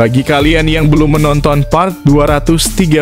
Bagi kalian yang belum menonton part 236,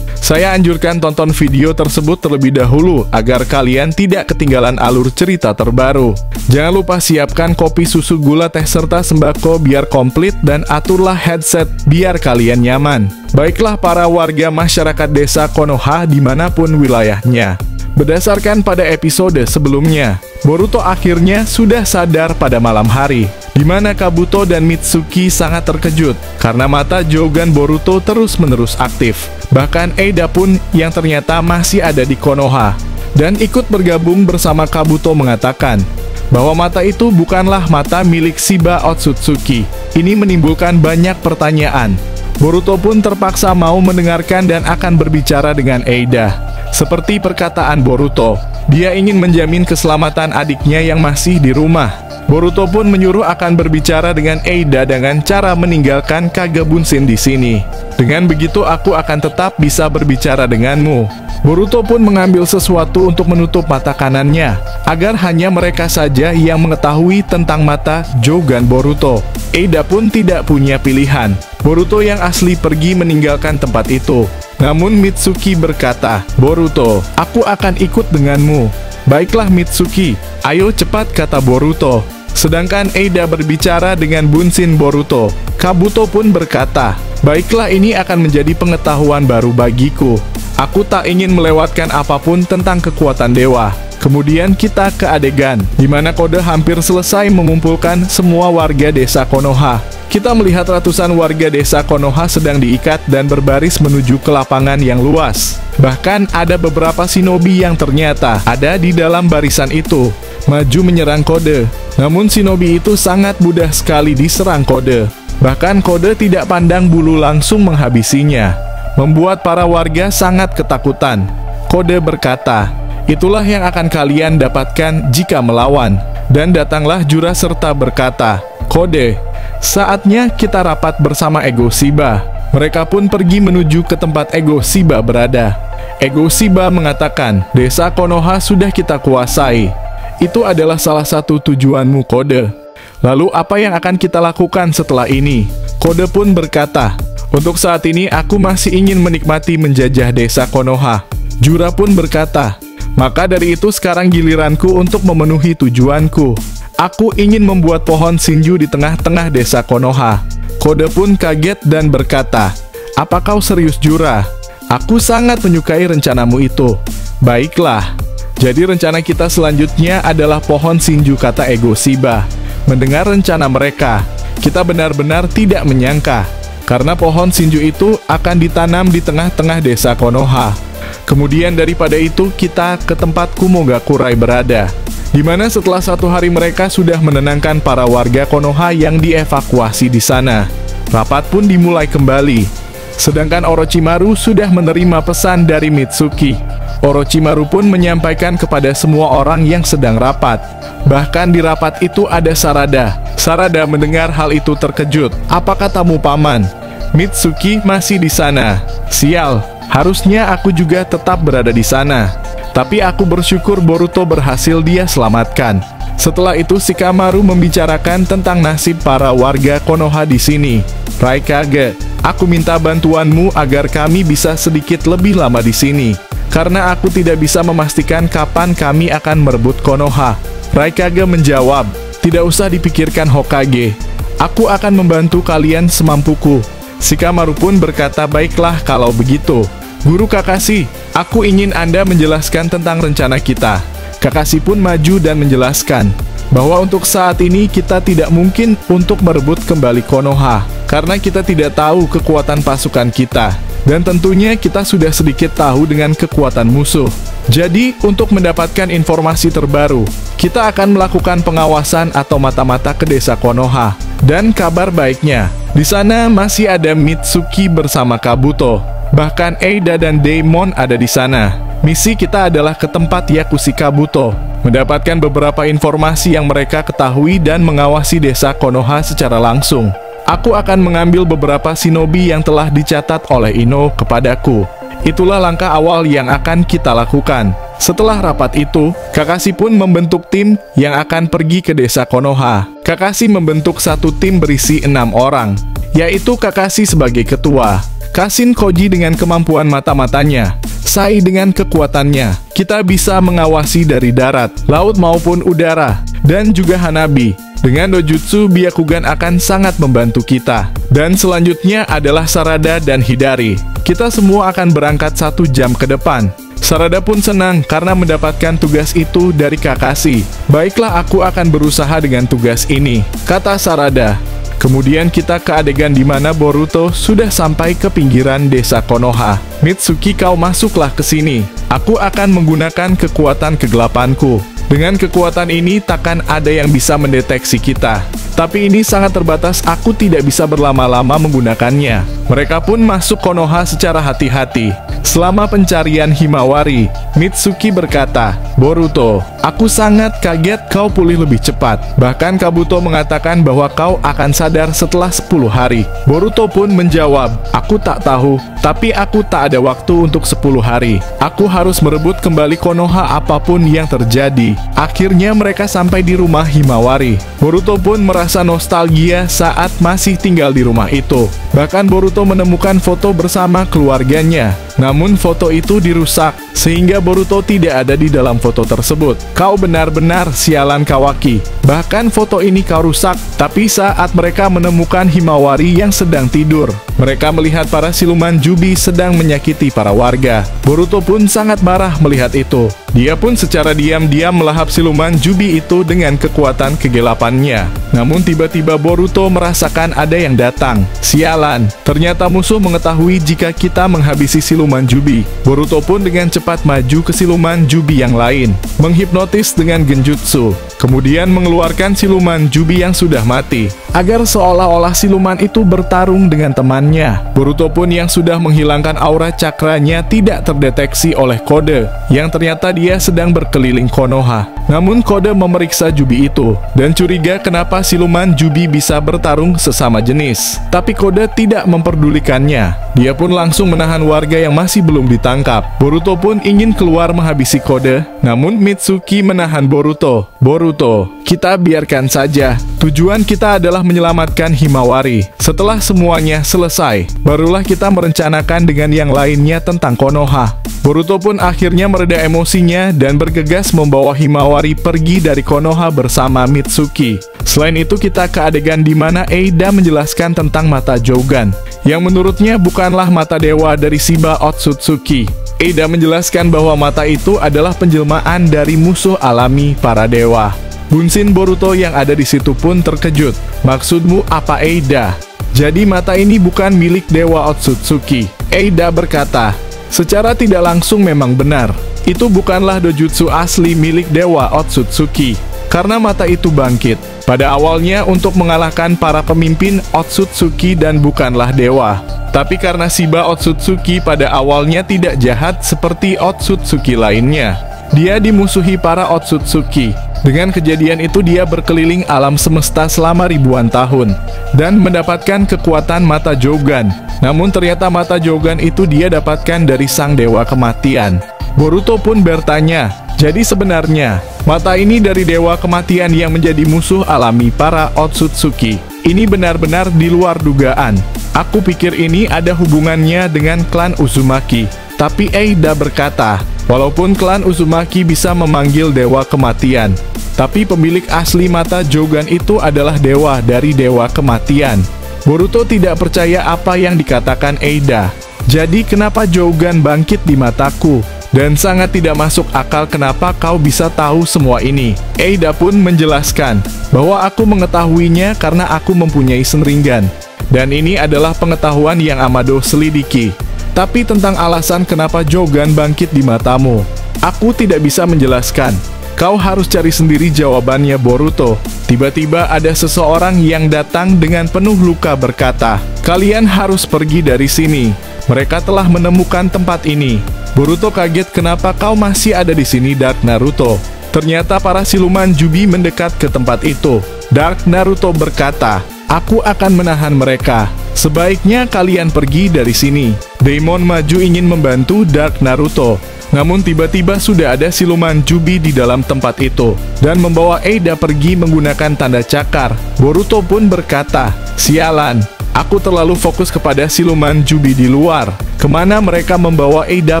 saya anjurkan tonton video tersebut terlebih dahulu agar kalian tidak ketinggalan alur cerita terbaru. Jangan lupa siapkan kopi susu gula teh serta sembako biar komplit dan aturlah headset biar kalian nyaman. Baiklah para warga masyarakat desa Konoha di mana pun wilayahnya. Berdasarkan pada episode sebelumnya, Boruto akhirnya sudah sadar pada malam hari, di mana Kabuto dan Mitsuki sangat terkejut karena mata Jogan Boruto terus-menerus aktif. Bahkan Eida pun yang ternyata masih ada di Konoha dan ikut bergabung bersama Kabuto mengatakan bahwa mata itu bukanlah mata milik Shiba Otsutsuki. Ini menimbulkan banyak pertanyaan. Boruto pun terpaksa mau mendengarkan dan akan berbicara dengan Eida. Seperti perkataan Boruto, dia ingin menjamin keselamatan adiknya yang masih di rumah. Boruto pun menyuruh akan berbicara dengan Eida dengan cara meninggalkan Kage Bunshin di sini. Dengan begitu aku akan tetap bisa berbicara denganmu. Boruto pun mengambil sesuatu untuk menutup mata kanannya, agar hanya mereka saja yang mengetahui tentang mata Jogan Boruto. Eida pun tidak punya pilihan. Boruto yang asli pergi meninggalkan tempat itu. Namun Mitsuki berkata, Boruto, aku akan ikut denganmu. Baiklah Mitsuki, ayo cepat kata Boruto. Sedangkan Eida berbicara dengan Bunshin Boruto. Kabuto pun berkata, Baiklah ini akan menjadi pengetahuan baru bagiku. Aku tak ingin melewatkan apa pun tentang kekuatan dewa. Kemudian kita ke adegan, di mana Kode hampir selesai mengumpulkan semua warga desa Konoha. Kita melihat ratusan warga desa Konoha sedang diikat dan berbaris menuju ke lapangan yang luas. Bahkan ada beberapa shinobi yang ternyata ada di dalam barisan itu, maju menyerang Kode. Namun shinobi itu sangat mudah sekali diserang Kode. Bahkan Kode tidak pandang bulu langsung menghabisinya, membuat para warga sangat ketakutan. Kode berkata, Itulah yang akan kalian dapatkan jika melawan. Dan datanglah Jura serta berkata, Kode, saatnya kita rapat bersama Ego Shiba. Mereka pun pergi menuju ke tempat Ego Shiba berada. Ego Shiba mengatakan, desa Konoha sudah kita kuasai. Itu adalah salah satu tujuanmu, Kode. Lalu apa yang akan kita lakukan setelah ini? Kode pun berkata, untuk saat ini aku masih ingin menikmati menjajah desa Konoha. Jura pun berkata, maka dari itu sekarang giliranku untuk memenuhi tujuanku. Aku ingin membuat pohon Shinju di tengah-tengah desa Konoha. Kode pun kaget dan berkata, Apa kau serius Jura? Aku sangat menyukai rencanamu itu. Baiklah. Jadi rencana kita selanjutnya adalah pohon Shinju kata Ego Shiba. Mendengar rencana mereka, kita benar-benar tidak menyangka. Karena pohon Shinju itu akan ditanam di tengah-tengah desa Konoha. Kemudian daripada itu kita ke tempat Kumogakurai berada di mana setelah satu hari mereka sudah menenangkan para warga Konoha yang dievakuasi di sana. Rapat pun dimulai kembali. Sedangkan Orochimaru sudah menerima pesan dari Mitsuki. Orochimaru pun menyampaikan kepada semua orang yang sedang rapat. Bahkan di rapat itu ada Sarada. Sarada mendengar hal itu terkejut. Apa katamu paman? Mitsuki masih di sana. Sial, harusnya aku juga tetap berada di sana. Tapi aku bersyukur Boruto berhasil dia selamatkan. Setelah itu Shikamaru membicarakan tentang nasib para warga Konoha di sini. Raikage, aku minta bantuanmu agar kami bisa sedikit lebih lama di sini. Karena aku tidak bisa memastikan kapan kami akan merebut Konoha. Raikage menjawab, tidak usah dipikirkan Hokage. Aku akan membantu kalian semampuku. Shikamaru pun berkata baiklah kalau begitu. Guru Kakashi, aku ingin Anda menjelaskan tentang rencana kita. Kakashi pun maju dan menjelaskan bahwa untuk saat ini kita tidak mungkin untuk merebut kembali Konoha karena kita tidak tahu kekuatan pasukan kita. Dan tentunya kita sudah sedikit tahu dengan kekuatan musuh. Jadi, untuk mendapatkan informasi terbaru, kita akan melakukan pengawasan atau mata-mata ke desa Konoha. Dan kabar baiknya, di sana masih ada Mitsuki bersama Kabuto. Bahkan Eida dan Daemon ada di sana. Misi kita adalah ke tempat Yakushi Kabuto, mendapatkan beberapa informasi yang mereka ketahui dan mengawasi desa Konoha secara langsung. Aku akan mengambil beberapa shinobi yang telah dicatat oleh Ino kepadaku. Itulah langkah awal yang akan kita lakukan. Setelah rapat itu, Kakashi pun membentuk tim yang akan pergi ke desa Konoha. Kakashi membentuk satu tim berisi enam orang. yaitu Kakashi sebagai ketua, Kasin Koji dengan kemampuan mata-matanya, Sai dengan kekuatannya. Kita bisa mengawasi dari darat, laut maupun udara, dan juga Hanabi. Dengan dojutsu, Byakugan akan sangat membantu kita. Dan selanjutnya adalah Sarada dan Hidari. Kita semua akan berangkat satu jam ke depan. Sarada pun senang karena mendapatkan tugas itu dari Kakashi. Baiklah aku akan berusaha dengan tugas ini, kata Sarada. Kemudian kita ke adegan di mana Boruto sudah sampai ke pinggiran desa Konoha. Mitsuki kau masuklah ke sini. Aku akan menggunakan kekuatan kegelapanku. Dengan kekuatan ini takkan ada yang bisa mendeteksi kita. Tapi ini sangat terbatas, aku tidak bisa berlama-lama menggunakannya. Mereka pun masuk Konoha secara hati-hati. Selama pencarian Himawari, Mitsuki berkata, Boruto, aku sangat kaget kau pulih lebih cepat. Bahkan Kabuto mengatakan bahwa kau akan sadar setelah 10 hari. Boruto pun menjawab, aku tak tahu, tapi aku tak ada waktu untuk 10 hari. Aku harus merebut kembali Konoha apa pun yang terjadi. Akhirnya mereka sampai di rumah Himawari. Boruto pun merasa nostalgia saat masih tinggal di rumah itu. Bahkan Boruto menemukan foto bersama keluarganya. Namun foto itu dirusak, sehingga Boruto tidak ada di dalam foto tersebut. Kau benar-benar sialan Kawaki. Bahkan foto ini kau rusak, tapi saat mereka menemukan Himawari yang sedang tidur, mereka melihat para siluman Jubi sedang menyakiti para warga. Boruto pun sangat marah melihat itu. Dia pun secara diam-diam melahap siluman Jubi itu dengan kekuatan kegelapannya. Namun tiba-tiba Boruto merasakan ada yang datang. Sialan, ternyata musuh mengetahui jika kita menghabisi siluman Jubi. Boruto pun dengan cepat maju ke siluman Jubi yang lain, menghipnotis dengan genjutsu, kemudian mengeluarkan siluman Jubi yang sudah mati, agar seolah-olah siluman itu bertarung dengan temannya. Boruto pun yang sudah menghilangkan aura cakranya tidak terdeteksi oleh kode, yang ternyata dia sedang berkeliling Konoha. Namun kode memeriksa Jubi itu, dan curiga kenapa siluman Jubi bisa bertarung sesama jenis. Tapi kode tidak memperdulikannya. Dia pun langsung menahan warga yang masih belum ditangkap. Boruto pun ingin keluar menghabisi kode, namun Mitsuki menahan Boruto. Boruto, kita biarkan saja. Tujuan kita adalah menyelamatkan Himawari. Setelah semuanya selesai, barulah kita merencanakan dengan yang lainnya tentang Konoha. Boruto pun akhirnya mereda emosinya dan bergegas membawa Himawari pergi dari Konoha bersama Mitsuki. Selain itu kita ke adegan di mana Eida menjelaskan tentang mata Jougan, yang menurutnya bukanlah mata dewa dari Shiba Otsutsuki. Eida menjelaskan bahwa mata itu adalah penjelmaan dari musuh alami para dewa. Bunsin Boruto yang ada di situ pun terkejut. Maksudmu apa Eida? Jadi mata ini bukan milik Dewa Otsutsuki. Eida berkata, Secara tidak langsung memang benar, itu bukanlah dojutsu asli milik Dewa Otsutsuki, karena mata itu bangkit. Pada awalnya untuk mengalahkan para pemimpin Otsutsuki dan bukanlah dewa. Tapi karena Shiba Otsutsuki pada awalnya tidak jahat seperti Otsutsuki lainnya. Dia dimusuhi para Otsutsuki. Dengan kejadian itu dia berkeliling alam semesta selama ribuan tahun dan mendapatkan kekuatan mata Jogan. Namun ternyata mata Jogan itu dia dapatkan dari sang dewa kematian. Boruto pun bertanya, jadi sebenarnya mata ini dari dewa kematian yang menjadi musuh alami para Otsutsuki. Ini benar-benar di luar dugaan. Aku pikir ini ada hubungannya dengan klan Uzumaki. Tapi Eida berkata, walaupun klan Uzumaki bisa memanggil dewa kematian, tapi pemilik asli mata Jogan itu adalah dewa dari dewa kematian. Boruto tidak percaya apa yang dikatakan Eida. Jadi kenapa Jogan bangkit di mataku? Dan sangat tidak masuk akal kenapa kau bisa tahu semua ini. Eida pun menjelaskan bahwa aku mengetahuinya karena aku mempunyai senringan. Dan ini adalah pengetahuan yang Amado selidiki. Tapi tentang alasan kenapa Jogan bangkit di matamu, aku tidak bisa menjelaskan. Kau harus cari sendiri jawabannya Boruto. Tiba-tiba ada seseorang yang datang dengan penuh luka berkata, Kalian harus pergi dari sini. Mereka telah menemukan tempat ini. Boruto kaget kenapa kau masih ada di sini Dark Naruto. Ternyata para siluman Jubi mendekat ke tempat itu. Dark Naruto berkata, Aku akan menahan mereka. Sebaiknya kalian pergi dari sini. Daemon maju ingin membantu Dark Naruto. Namun tiba-tiba sudah ada siluman Jubi di dalam tempat itu dan membawa Eida pergi menggunakan tanda cakar. Boruto pun berkata, "Sialan, Aku terlalu fokus kepada siluman Jubi di luar. Ke mana mereka membawa Eida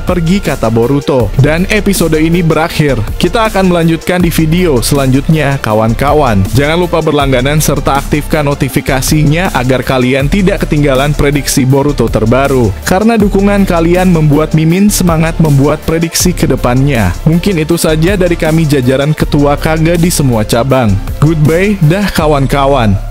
pergi, kata Boruto. Dan episode ini berakhir. Kita akan melanjutkan di video selanjutnya, kawan-kawan. Jangan lupa berlangganan serta aktifkan notifikasinya agar kalian tidak ketinggalan prediksi Boruto terbaru. Karena dukungan kalian membuat Mimin semangat membuat prediksi ke depannya. Mungkin itu saja dari kami jajaran ketua Kage di semua cabang. Goodbye, dah kawan-kawan.